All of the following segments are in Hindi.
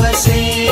बसे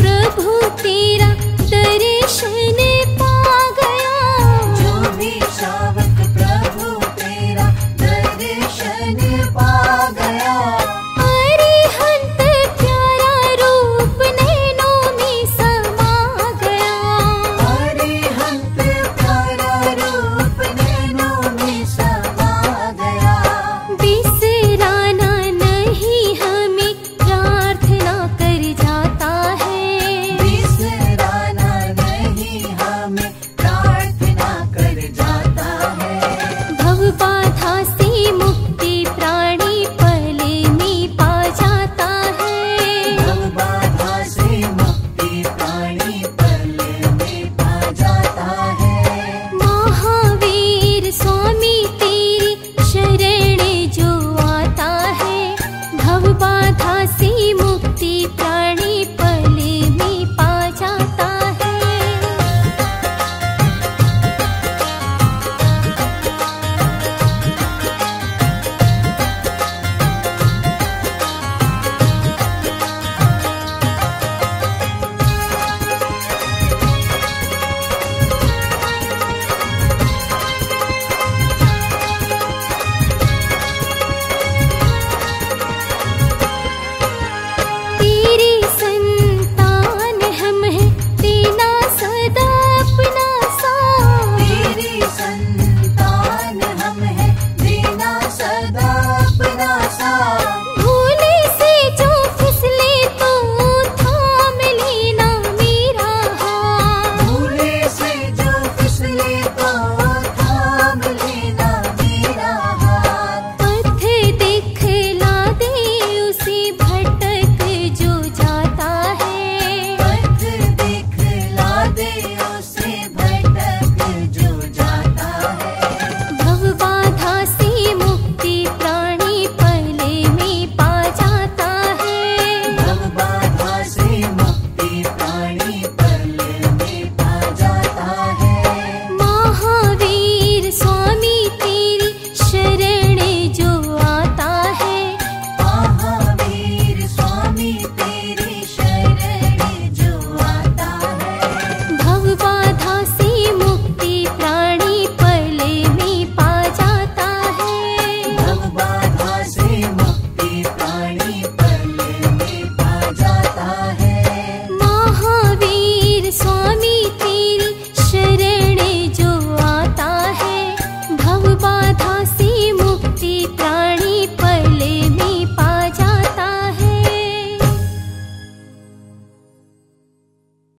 प्रभु तेरा